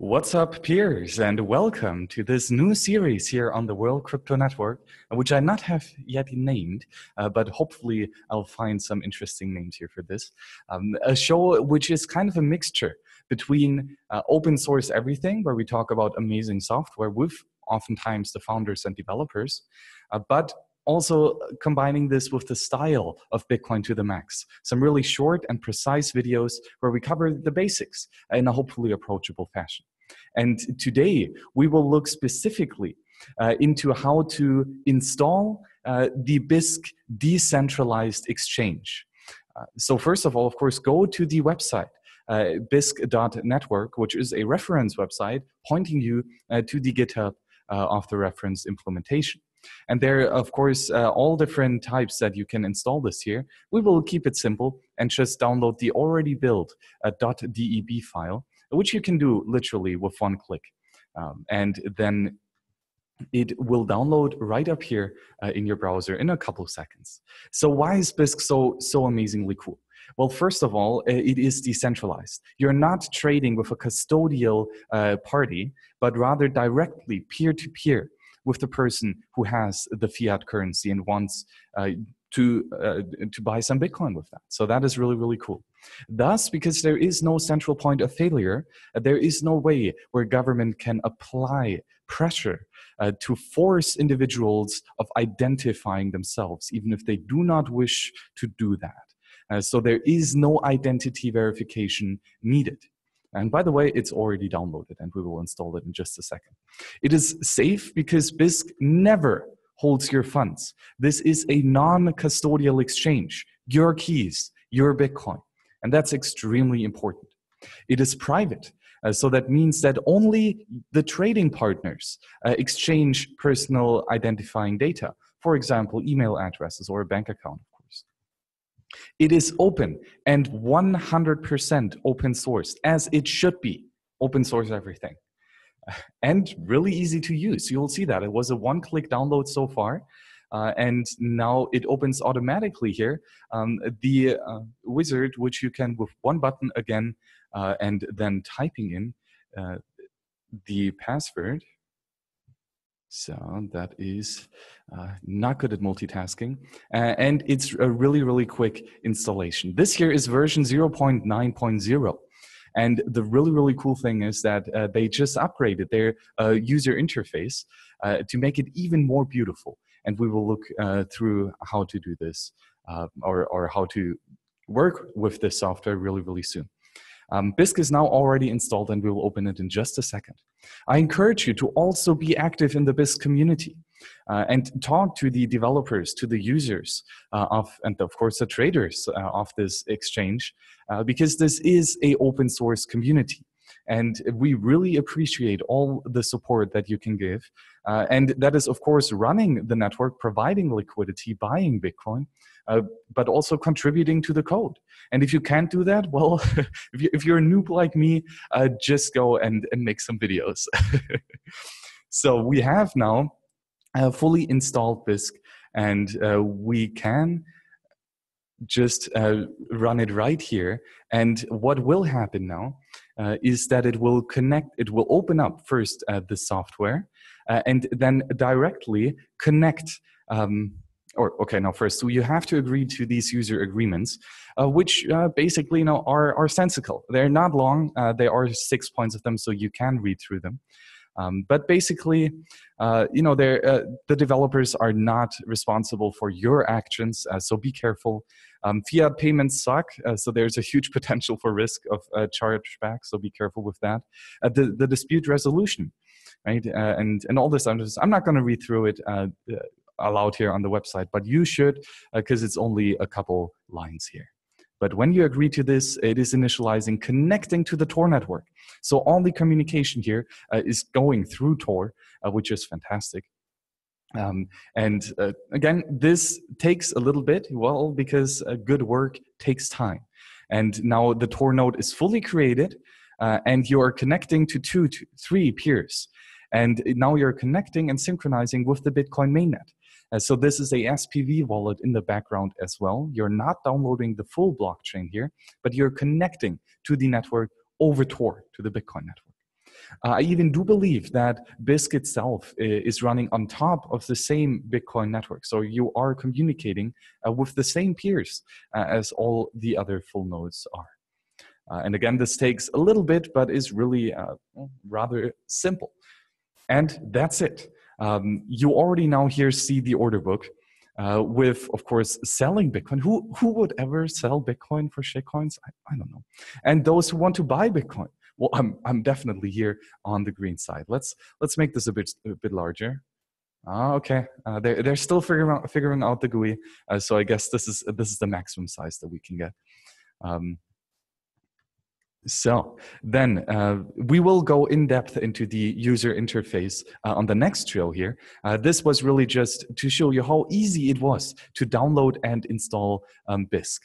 What's up, peers, and welcome to this new series here on the World Crypto Network, which I not have yet named, uh, but hopefully I'll find some interesting names here for this. Um, a show which is kind of a mixture between uh, open source everything, where we talk about amazing software with oftentimes the founders and developers, uh, but also combining this with the style of Bitcoin to the max. Some really short and precise videos where we cover the basics in a hopefully approachable fashion. And today we will look specifically uh, into how to install uh, the Bisq decentralized exchange. Uh, so first of all, of course, go to the website uh, bisq.network, which is a reference website pointing you uh, to the GitHub uh, of the reference implementation. And there are, of course, uh, all different types that you can install this here. We will keep it simple and just download the already built uh, .deb file, which you can do literally with one click. Um, and then it will download right up here uh, in your browser in a couple of seconds. So why is Bisq so, so amazingly cool? Well, first of all, it is decentralized. You're not trading with a custodial uh, party, but rather directly peer to peer with the person who has the fiat currency and wants uh, to uh, to buy some Bitcoin with that. So that is really really cool. Thus, because there is no central point of failure, uh, there is no way where government can apply pressure uh, to force individuals of identifying themselves, even if they do not wish to do that. Uh, so there is no identity verification needed. And by the way, it's already downloaded and we will install it in just a second. It is safe because Bisq never holds your funds. This is a non-custodial exchange, your keys, your Bitcoin. And that's extremely important. It is private. Uh, so that means that only the trading partners uh, exchange personal identifying data, for example, email addresses or a bank account. Of course. It is open and 100% open source, as it should be. Open source everything. And really easy to use. You'll see that. It was a one click download so far. Uh, and now it opens automatically here um, the uh, wizard, which you can with one button again uh, and then typing in uh, the password so that is uh, not good at multitasking. Uh, and it's a really, really quick installation. This here is version 0.9.0. And the really, really cool thing is that uh, they just upgraded their uh, user interface uh, to make it even more beautiful. And we will look uh, through how to do this or, or how to work with this software really, really soon. Um, Bisq is now already installed and we will open it in just a second. I encourage you to also be active in the Bisq community uh, and talk to the developers, to the users uh, of, and of course the traders uh, of this exchange, uh, because this is a open source community. And we really appreciate all the support that you can give. Uh, and that is, of course, running the network, providing liquidity, buying Bitcoin, uh, but also contributing to the code. And if you can't do that, well, if, you, you're a noob like me, uh, just go and, and make some videos. so we have now uh, fully installed Bisq, and uh, we can just uh, run it right here. And what will happen now uh, is that it will connect, it will open up first uh, the software uh, and then directly connect um, or okay now first so you have to agree to these user agreements uh, which uh, basically you know are, are sensical they're not long there are six points of them so you can read through them um, but basically uh, you know uh, the developers are not responsible for your actions uh, so be careful um, fiat payments suck so there's a huge potential for risk of chargeback so be careful with that the, the dispute resolution right? Uh, and and all this. I'm just I'm not going to read through it. Uh, allowed here on the website, but you should because uh, it's only a couple lines here. But when you agree to this, it is initializing connecting to the Tor network. So all the communication here uh, is going through Tor, uh, which is fantastic. Um, and uh, again, this takes a little bit, well, because uh, good work takes time. And now the Tor node is fully created, uh, and you are connecting to two, to three peers. And now you're connecting and synchronizing with the Bitcoin mainnet. Uh, so this is a SPV wallet in the background as well. You're not downloading the full blockchain here, but you're connecting to the network over Tor, to the Bitcoin network. Uh, I even do believe that Bisq itself is running on top of the same Bitcoin network. So you are communicating uh, with the same peers uh, as all the other full nodes are. Uh, and again, this takes a little bit, but is really uh, rather simple. And that's it. Um, you already now here see the order book. Uh, with, of course, selling Bitcoin. Who who would ever sell Bitcoin for shitcoins? I, I don't know. And those who want to buy Bitcoin. Well, I'm I'm definitely here on the green side. Let's let's make this a bit a bit larger. Ah, okay. Uh, they're they're still figuring out figuring out the GUI. Uh, so I guess this is this is the maximum size that we can get. Um, so then uh, we will go in depth into the user interface uh, on the next show here. Uh, this was really just to show you how easy it was to download and install um, Bisq.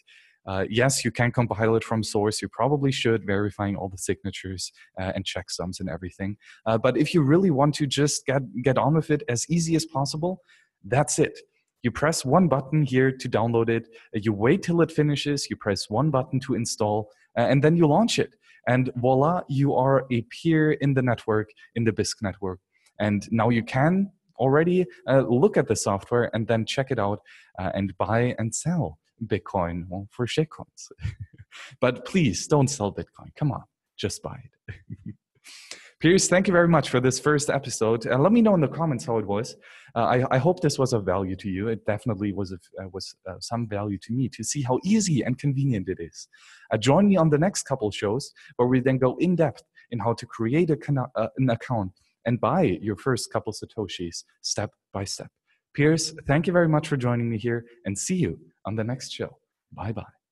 Uh, yes, you can compile it from source. You probably should, verifying all the signatures uh, and checksums and everything. Uh, but if you really want to just get, get on with it as easy as possible, that's it. You press one button here to download it. You wait till it finishes. You press one button to install and then you launch it. And voila, you are a peer in the network, in the Bisq network. And now you can already uh, look at the software and then check it out uh, and buy and sell Bitcoin well, for shitcoins. but please don't sell Bitcoin. Come on, just buy it. Peers, thank you very much for this first episode. Uh, let me know in the comments how it was. Uh, I, I, hope this was of value to you. It definitely was of, uh, was uh, some value to me to see how easy and convenient it is. Uh, join me on the next couple shows where we then go in depth in how to create a, uh, an account and buy your first couple satoshis step by step. Peers, thank you very much for joining me here, and see you on the next show. Bye bye.